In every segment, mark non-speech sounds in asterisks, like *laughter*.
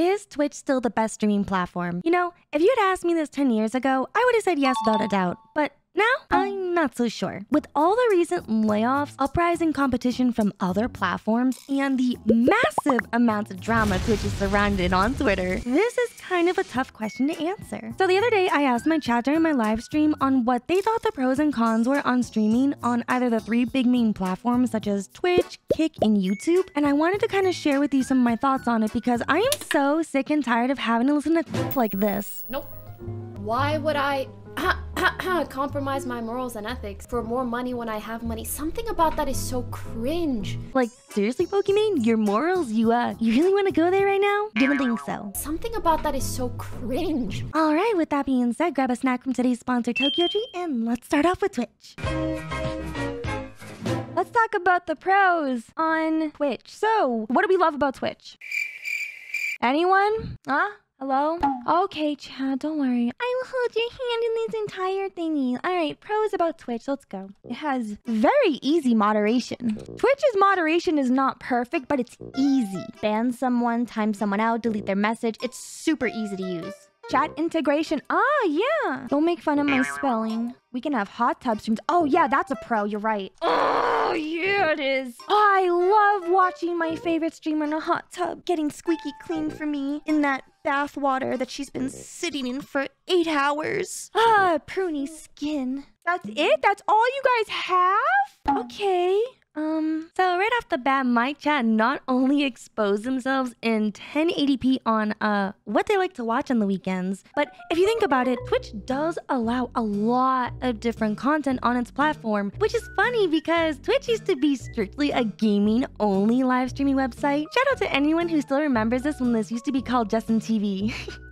Is Twitch still the best streaming platform? You know, if you had asked me this 10 years ago, I would have said yes without a doubt. But now, I'm not so sure. With all the recent layoffs, uprising competition from other platforms, and the massive amounts of drama Twitch is surrounded on Twitter, this is kind of a tough question to answer. So the other day, I asked my chat during my live stream on what they thought the pros and cons were on streaming on either the three big main platforms such as Twitch, Kick, and YouTube. And I wanted to kind of share with you some of my thoughts on it because I am so sick and tired of having to listen to like this. Nope. Why would I *coughs* compromise my morals and ethics for more money when I have money? Something about that is so cringe. Like, seriously, Pokimane? Your morals? You, uh, you really want to go there right now? Didn't think so. Something about that is so cringe. Alright, with that being said, grab a snack from today's sponsor, Tokyo Treat, and let's start off with Twitch. Let's talk about the pros on Twitch. So, what do we love about Twitch? Anyone? Huh? Hello? Okay, Chad, don't worry. I will hold your hand in this entire thingy. Alright, pros about Twitch. Let's go. It has very easy moderation. Twitch's moderation is not perfect, but it's easy. Ban someone, time someone out, delete their message. It's super easy to use. Chat integration. Ah, yeah. Don't make fun of my spelling. We can have hot tub streams. Oh, yeah, that's a pro. You're right. Oh, yeah, it is. I love watching my favorite streamer in a hot tub getting squeaky clean for me in that bath water that she's been sitting in for eight hours. Ah, pruny skin. That's it? That's all you guys have? Okay. Um, so right off the bat, my chat not only expose themselves in 1080p on uh what they like to watch on the weekends, but if you think about it, Twitch does allow a lot of different content on its platform, which is funny because Twitch used to be strictly a gaming only live streaming website. Shout out to anyone who still remembers this when this used to be called Justin TV. *laughs*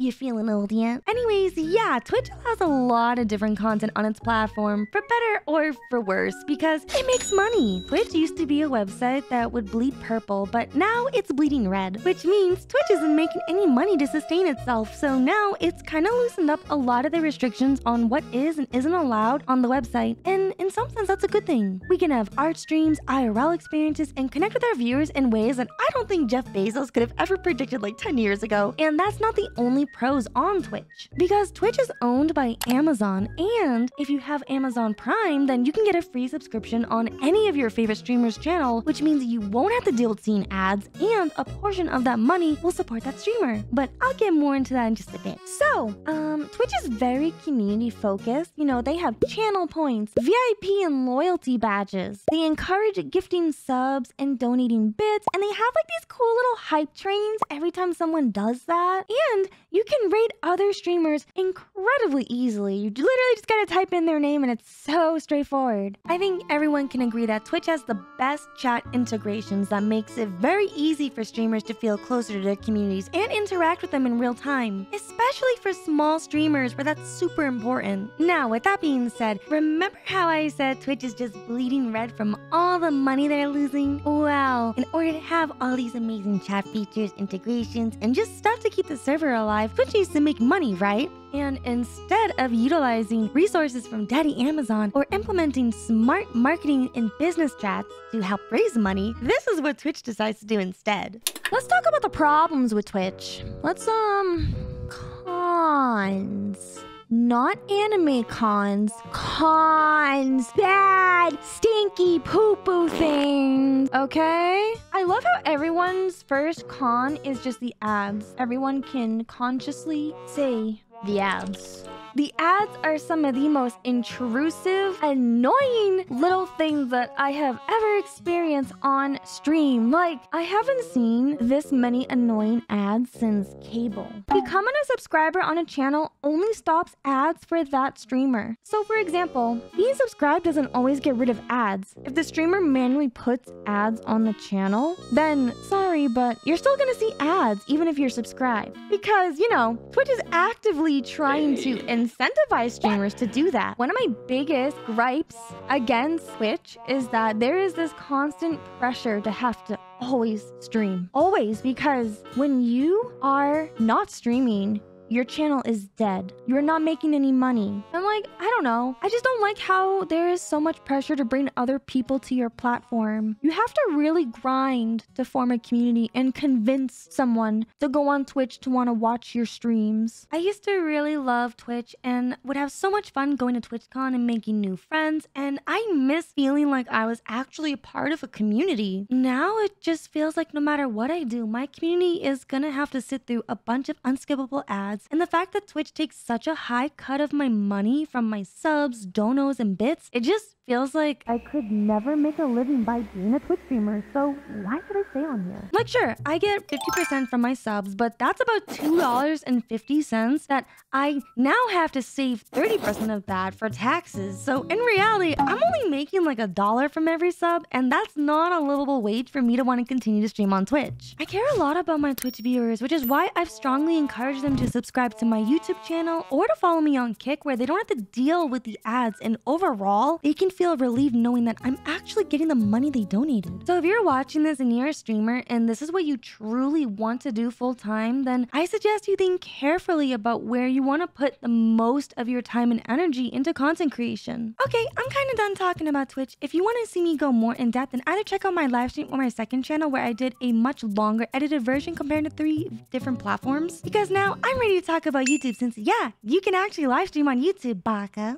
You feeling old yet? Anyways, yeah, Twitch allows a lot of different content on its platform, for better or for worse, because it makes money. Twitch used to be a website that would bleed purple, but now it's bleeding red, which means Twitch isn't making any money to sustain itself, so now it's kind of loosened up a lot of the restrictions on what is and isn't allowed on the website, and in some sense, that's a good thing. We can have art streams, IRL experiences, and connect with our viewers in ways that I don't think Jeff Bezos could have ever predicted like 10 years ago, and that's not the only pros on Twitch. Because Twitch is owned by Amazon, and if you have Amazon Prime, then you can get a free subscription on any of your favorite streamers' channel, which means you won't have to deal with seeing ads, and a portion of that money will support that streamer. But I'll get more into that in just a bit. So, um, Twitch is very community focused. You know, they have channel points, VIP and loyalty badges. They encourage gifting subs and donating bits, and they have like these cool little hype trains every time someone does that. And you can rate other streamers incredibly easily. You literally just gotta type in their name and it's so straightforward. I think everyone can agree that Twitch has the best chat integrations that makes it very easy for streamers to feel closer to their communities and interact with them in real time, especially for small streamers where that's super important. Now, with that being said, remember how I said Twitch is just bleeding red from all the money they're losing? Well, in order to have all these amazing chat features, integrations, and just stuff to keep the server alive, Twitch needs to make money, right? And instead of utilizing resources from Daddy Amazon or implementing smart marketing and business chats to help raise money, this is what Twitch decides to do instead. Let's talk about the problems with Twitch. Let's, um, cons. Not anime cons, cons, bad, stinky poo poo things, okay? I love how everyone's first con is just the ads. Everyone can consciously say the ads. The ads are some of the most intrusive, annoying little things that I have ever experienced on stream. Like, I haven't seen this many annoying ads since cable. Becoming a subscriber on a channel only stops ads for that streamer. So for example, being subscribed doesn't always get rid of ads. If the streamer manually puts ads on the channel, then sorry, but you're still gonna see ads even if you're subscribed. Because, you know, Twitch is actively trying to incentivize streamers to do that. One of my biggest gripes against Twitch is that there is this constant pressure to have to always stream. Always, because when you are not streaming, your channel is dead. You're not making any money. I'm like, I don't know. I just don't like how there is so much pressure to bring other people to your platform. You have to really grind to form a community and convince someone to go on Twitch to want to watch your streams. I used to really love Twitch and would have so much fun going to TwitchCon and making new friends, and I miss feeling like I was actually a part of a community. Now it just feels like no matter what I do, my community is gonna have to sit through a bunch of unskippable ads, and the fact that Twitch takes such a high cut of my money from my subs, donos, and bits, it just feels like I could never make a living by being a Twitch streamer, so why should I stay on here? Like, sure, I get 50% from my subs, but that's about $2.50 that I now have to save 30% of that for taxes. So in reality, I'm only making like a dollar from every sub, and that's not a livable wage for me to want to continue to stream on Twitch. I care a lot about my Twitch viewers, which is why I've strongly encouraged them to subscribe to my YouTube channel or to follow me on Kick, where they don't have to deal with the ads, and overall, they can feel relieved knowing that I'm actually getting the money they donated. So if you're watching this and you're a streamer and this is what you truly want to do full time, then I suggest you think carefully about where you want to put the most of your time and energy into content creation. Okay, I'm kind of done talking about Twitch. If you want to see me go more in depth, then either check out my live stream or my second channel where I did a much longer edited version compared to three different platforms. Because now I'm ready talk about YouTube since, yeah, you can actually live stream on YouTube, Baka.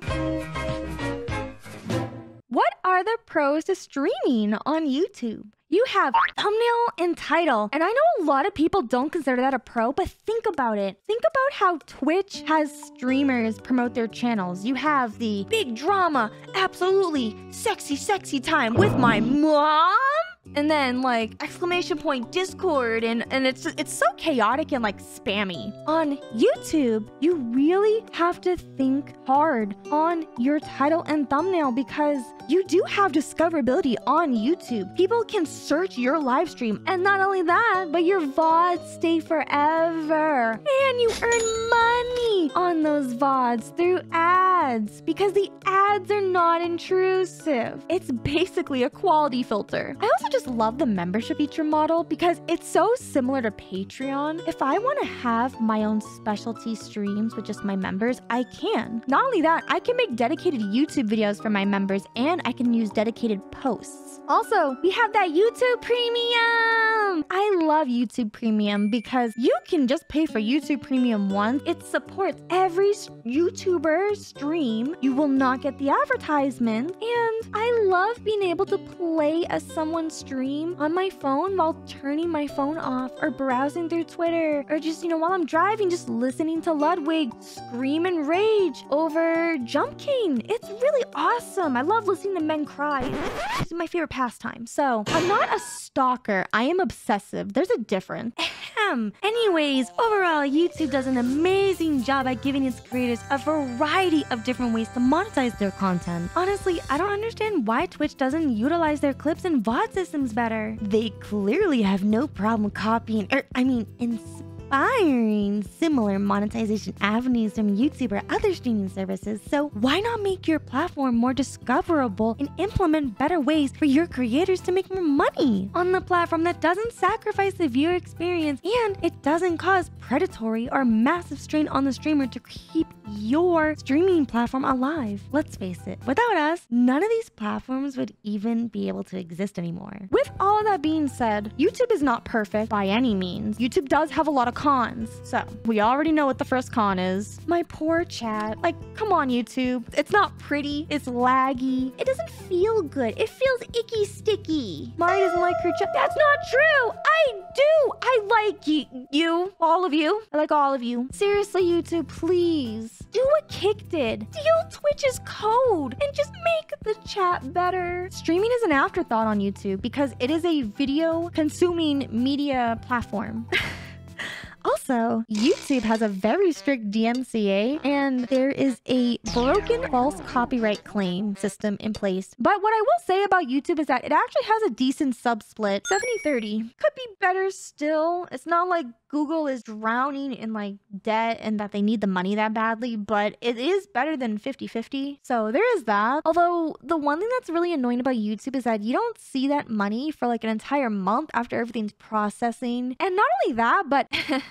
What are the pros to streaming on YouTube? You have thumbnail and title. And I know a lot of people don't consider that a pro, but think about it. Think about how Twitch has streamers promote their channels. You have the big drama, absolutely sexy, sexy time with my mom and then like exclamation point discord and and it's it's so chaotic and like spammy. On youtube you really have to think hard on your title and thumbnail because you do have discoverability on youtube. People can search your live stream and not only that but your vods stay forever. And you earn money on those vods through ads because the ads are not intrusive. It's basically a quality filter. I also just love the membership feature model because it's so similar to Patreon. If I want to have my own specialty streams with just my members, I can. Not only that, I can make dedicated YouTube videos for my members and I can use dedicated posts. Also, we have that YouTube Premium! I love YouTube Premium because you can just pay for YouTube Premium once. It supports every YouTuber stream. You will not get the advertisement. And I love being able to play as someone's stream on my phone while turning my phone off or browsing through Twitter or just, you know, while I'm driving, just listening to Ludwig scream and rage over Jump King. It's really awesome. I love listening to men cry. It's my favorite pastime. So I'm not a stalker. I am obsessive. There's a difference. Anyways, overall, YouTube does an amazing job at giving its creators a variety of different ways to monetize their content. Honestly, I don't understand why Twitch doesn't utilize their clips and VOD better. They clearly have no problem copying, er, I mean, inspiring similar monetization avenues from YouTube or other streaming services. So why not make your platform more discoverable and implement better ways for your creators to make more money on the platform that doesn't sacrifice the viewer experience and it doesn't cause predatory or massive strain on the streamer to keep your streaming platform alive. Let's face it, without us, none of these platforms would even be able to exist anymore. With all of that being said, YouTube is not perfect by any means. YouTube does have a lot of cons. So, we already know what the first con is. My poor chat. Like, come on, YouTube. It's not pretty, it's laggy. It doesn't feel good. It feels icky sticky. Mari doesn't like her chat. That's not true. I do. I like you, you, all of you. I like all of you. Seriously, YouTube, please. Do what Kick did. Steal Twitch's code and just make the chat better. Streaming is an afterthought on YouTube because it is a video consuming media platform. *laughs* Also, YouTube has a very strict DMCA and there is a broken false copyright claim system in place. But what I will say about YouTube is that it actually has a decent sub split 70 30. Could be better still. It's not like Google is drowning in like debt and that they need the money that badly, but it is better than 50 50. So there is that. Although, the one thing that's really annoying about YouTube is that you don't see that money for like an entire month after everything's processing. And not only that, but *laughs*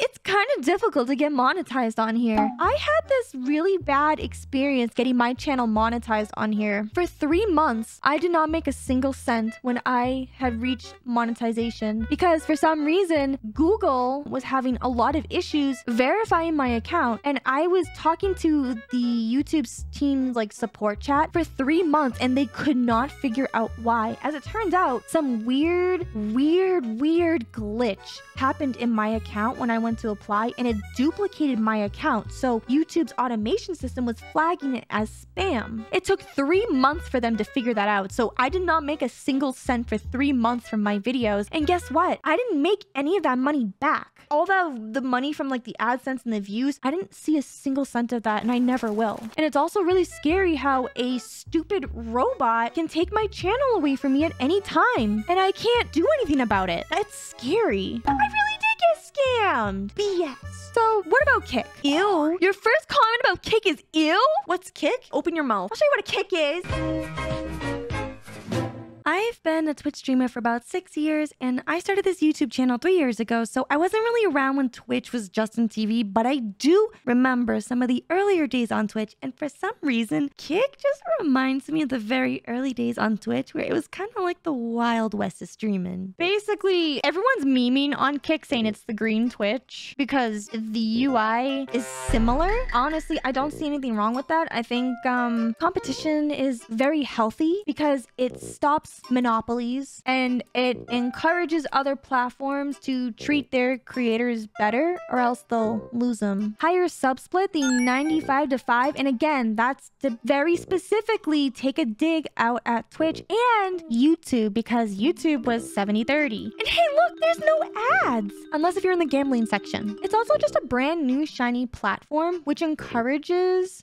it's kind of difficult to get monetized on here. I had this really bad experience getting my channel monetized on here. For three months, I did not make a single cent when I had reached monetization because for some reason, Google was having a lot of issues verifying my account. And I was talking to the YouTube's team like support chat for three months and they could not figure out why. As it turns out, some weird, weird, weird glitch happened in my account when I went to apply and it duplicated my account. So YouTube's automation system was flagging it as spam. It took three months for them to figure that out. So I did not make a single cent for three months from my videos. And guess what? I didn't make any of that money back. All the, the money from like the AdSense and the views, I didn't see a single cent of that and I never will. And it's also really scary how a stupid robot can take my channel away from me at any time and I can't do anything about it. That's scary. I really did get scammed. BS. So what about Kick? Ew. Your first comment about Kick is ew? What's Kick? Open your mouth. I'll show you what a Kick is. I've been a Twitch streamer for about six years, and I started this YouTube channel three years ago, so I wasn't really around when Twitch was Justin TV, but I do remember some of the earlier days on Twitch, and for some reason, Kick just reminds me of the very early days on Twitch, where it was kind of like the Wild West of streaming. Basically, everyone's memeing on Kick saying it's the green Twitch because the UI is similar. Honestly, I don't see anything wrong with that. I think um, competition is very healthy because it stops monopolies and it encourages other platforms to treat their creators better or else they'll lose them. Higher subsplit, the 95 to 5. And again, that's to very specifically take a dig out at Twitch and YouTube because YouTube was 70 30. And hey, look, there's no ads unless if you're in the gambling section. It's also just a brand new shiny platform which encourages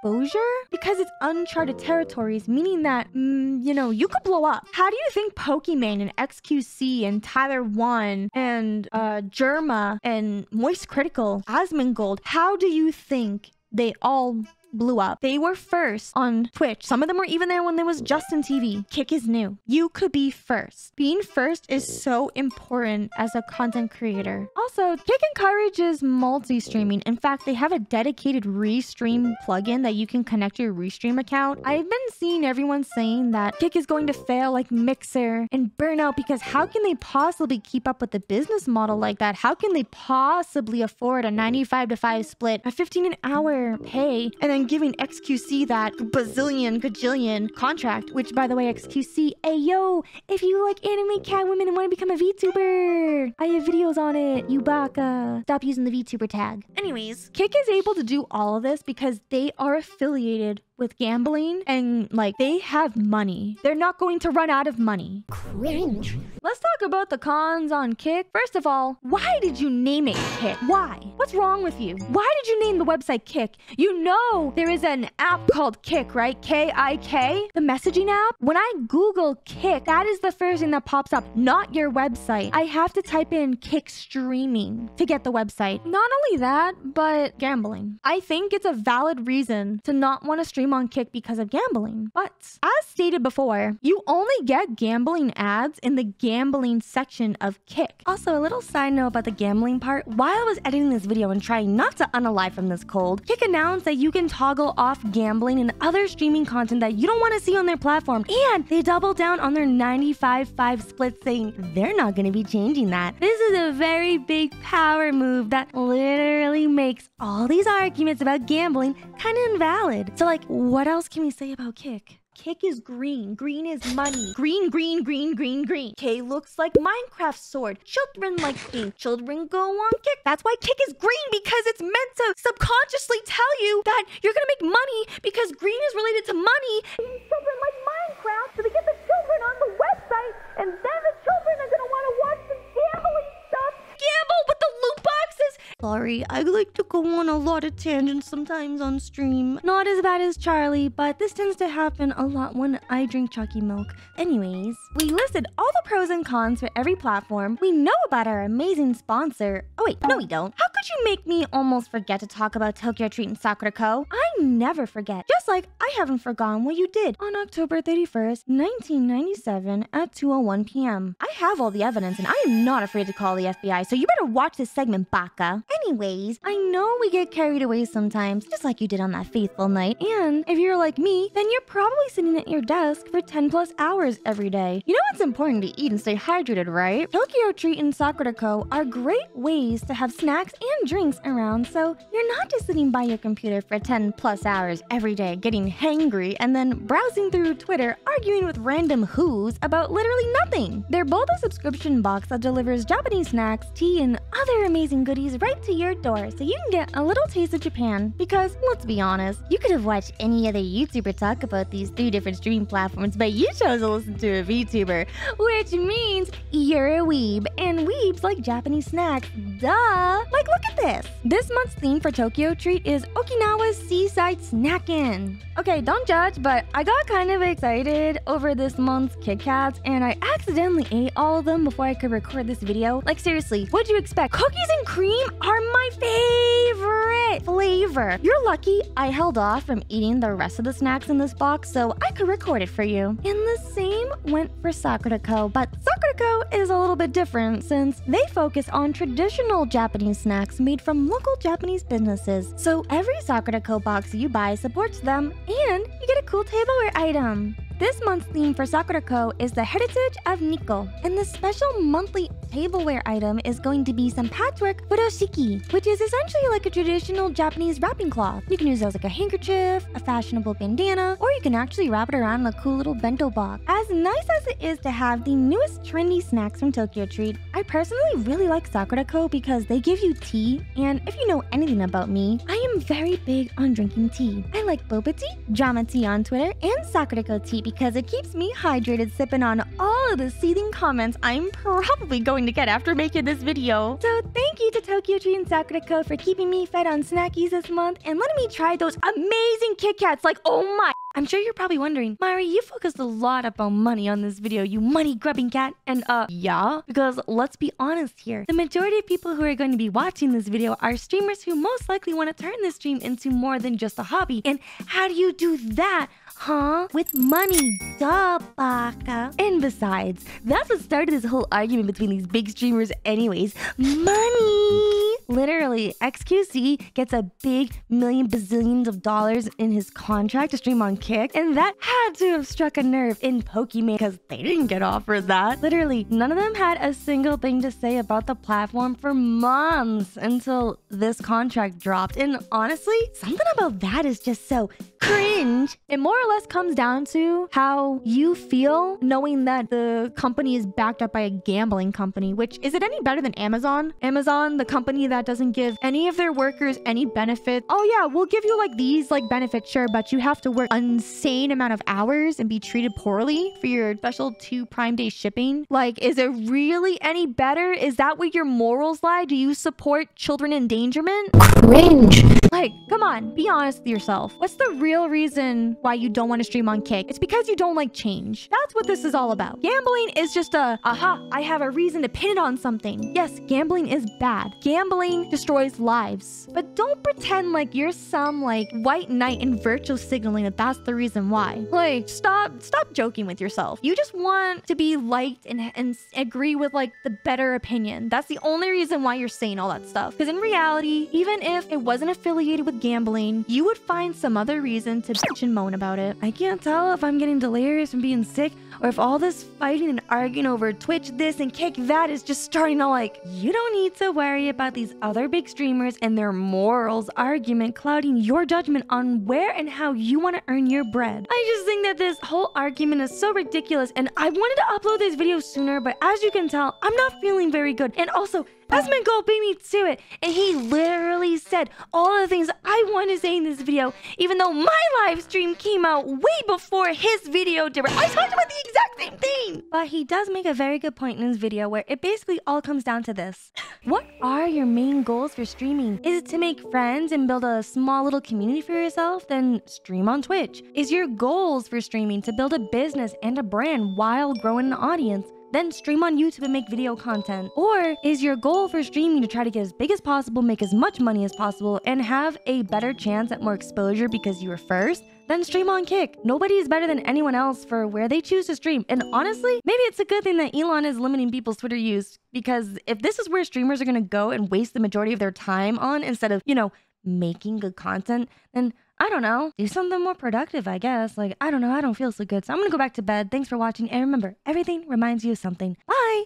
exposure because it's uncharted territories, meaning that, mm, you know, you could blow up. How do you think Pokimane and XQC and Tyler One and uh, Jerma and Moist Critical, Asmongold, how do you think they all blew up. They were first on Twitch. Some of them were even there when there was Justin TV. Kick is new. You could be first. Being first is so important as a content creator. Also, Kick encourages multi-streaming. In fact, they have a dedicated Restream plugin that you can connect your Restream account. I've been seeing everyone saying that Kick is going to fail like Mixer and Burnout because how can they possibly keep up with the business model like that? How can they possibly afford a 95 to 5 split, a 15 an hour pay, and then giving XQC that bazillion gajillion contract, which by the way, XQC, hey yo, if you like anime cat women and want to become a VTuber, I have videos on it. Yubaka. Stop using the VTuber tag. Anyways, Kick is able to do all of this because they are affiliated with gambling and like they have money. They're not going to run out of money. Cringe. Let's talk about the cons on Kick. First of all, why did you name it Kick? Why? What's wrong with you? Why did you name the website Kick? You know there is an app called Kick, right? K I K, the messaging app. When I Google Kick, that is the first thing that pops up, not your website. I have to type in Kick streaming to get the website. Not only that, but gambling. I think it's a valid reason to not want to stream on Kick because of gambling. But as stated before, you only get gambling ads in the gambling section of Kick. Also, a little side note about the gambling part. While I was editing this video and trying not to unalive from this cold, Kick announced that you can toggle off gambling and other streaming content that you don't want to see on their platform. And they doubled down on their 95-5 split saying they're not going to be changing that. This is a very big power move that literally makes all these arguments about gambling kind of invalid. So like, what else can we say about Kick? Kick is green. Green is money. Green, green, green, green, green. K looks like Minecraft sword. Children like pink. Children go on Kick. That's why Kick is green because it's meant to subconsciously tell you that you're gonna make money because green is related to money. Children like Minecraft, so they get the children on the website, and then the children are gonna want to watch the gambling stuff. Gamble with the loot boxes sorry. I like to go on a lot of tangents sometimes on stream. Not as bad as Charlie, but this tends to happen a lot when I drink chalky milk. Anyways, we listed all the pros and cons for every platform. We know about our amazing sponsor. Oh wait, no we don't. How could you make me almost forget to talk about Tokyo Treat and Sakura Co? I never forget. Just like I haven't forgotten what you did on October 31st, 1997 at 2:01 p.m. I have all the evidence and I am not afraid to call the FBI, so you better watch this segment, Baka. Anyways, I know we get carried away sometimes, just like you did on that fateful night. And if you're like me, then you're probably sitting at your desk for 10 plus hours every day. You know it's important to eat and stay hydrated, right? Tokyo Treat and Sakura Co are great ways to have snacks and drinks around, so you're not just sitting by your computer for 10 plus hours every day getting hangry and then browsing through Twitter arguing with random who's about literally nothing. They're both a subscription box that delivers Japanese snacks, tea, and other amazing goodies right to your door so you can get a little taste of Japan. Because, let's be honest, you could have watched any other YouTuber talk about these three different streaming platforms, but you chose to listen to a VTuber, which means you're a weeb, and weebs like Japanese snacks. Duh! Like, look at this! This month's theme for Tokyo Treat is Okinawa's Seaside Snackin'. Okay, don't judge, but I got kind of excited over this month's Kit Kats, and I accidentally ate all of them before I could record this video. Like, seriously, what'd you expect? Cookies and cream are my favorite flavor. You're lucky I held off from eating the rest of the snacks in this box so I could record it for you. And the same went for Sakura Co, but Sakura Co is a little bit different since they focus on traditional Japanese snacks made from local Japanese businesses. So every Sakura Co box you buy supports them and you get a cool tableware item. This month's theme for Sakura Co is the heritage of Nikko, and the special monthly tableware item is going to be some patchwork furoshiki, which is essentially like a traditional Japanese wrapping cloth. You can use as like a handkerchief, a fashionable bandana, or you can actually wrap it around a cool little bento box. As nice as it is to have the newest trendy snacks from Tokyo Treat, I personally really like Sakura Co because they give you tea, and if you know anything about me, I am very big on drinking tea. I like boba tea, drama tea on Twitter, and Sakura Co tea because it keeps me hydrated sipping on all of the seething comments I'm probably going to get after making this video. So thank you to Tokyo Treat and Sakura Co for keeping me fed on snackies this month and letting me try those amazing Kit Kats like oh my I'm sure you're probably wondering, Mari, you focused a lot about money on this video, you money grubbing cat. And uh, yeah, because let's be honest here. The majority of people who are going to be watching this video are streamers who most likely want to turn this stream into more than just a hobby. And how do you do that? Huh? With money, duh, baka. And besides, that's what started this whole argument between these big streamers anyways. Money! Literally, XQC gets a big million bazillions of dollars in his contract to stream on Kick, and that had to have struck a nerve in Pokimane because they didn't get offered that. Literally, none of them had a single thing to say about the platform for months until this contract dropped. And honestly, something about that is just so cringe. It more or less comes down to how you feel knowing that the company is backed up by a gambling company, which is it any better than Amazon? Amazon, the company that doesn't give any of their workers any benefit. Oh yeah, we'll give you like these like benefits, sure, but you have to work insane amount of hours and be treated poorly for your special two prime day shipping. Like, is it really any better? Is that where your morals lie? Do you support children endangerment? Cringe. Like, come on, be honest with yourself. What's the real reason why you don't want to stream on Kick? It's because you don't like change. That's what this is all about. Gambling is just a, aha, I have a reason to pin it on something. Yes, gambling is bad. Gambling destroys lives. But don't pretend like you're some like white knight in virtual signaling that that's the reason why. Like, stop, stop joking with yourself. You just want to be liked and, and agree with like the better opinion. That's the only reason why you're saying all that stuff. Because in reality, even if it wasn't affiliated with gambling, you would find some other reason to bitch and moan about it. I can't tell if I'm getting delirious from being sick or if all this fighting and arguing over Twitch this and Kick that is just starting to like, you don't need to worry about these other big streamers and their morals argument clouding your judgment on where and how you want to earn your bread. I just think that this whole argument is so ridiculous and I wanted to upload this video sooner, but as you can tell, I'm not feeling very good. And also, Goal, beat me to it. And he literally said all the things I want to say in this video, even though my live stream came out way before his video did. I talked about the exact same thing. But he does make a very good point in his video where it basically all comes down to this. *laughs* What are your main goals for streaming? Is it to make friends and build a small little community for yourself? Then stream on Twitch. Is your goals for streaming to build a business and a brand while growing an audience? Then stream on YouTube and make video content. Or is your goal for streaming to try to get as big as possible, make as much money as possible, and have a better chance at more exposure because you were first? Then stream on Kick. Nobody is better than anyone else for where they choose to stream. And honestly, maybe it's a good thing that Elon is limiting people's Twitter use because if this is where streamers are gonna go and waste the majority of their time on instead of, you know, making good content, then I don't know, do something more productive, I guess. Like, I don't know, I don't feel so good. So I'm gonna go back to bed. Thanks for watching. And remember, everything reminds you of something. Bye!